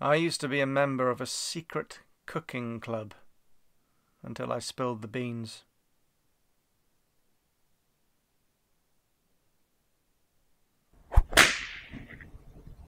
I used to be a member of a secret cooking club until I spilled the beans.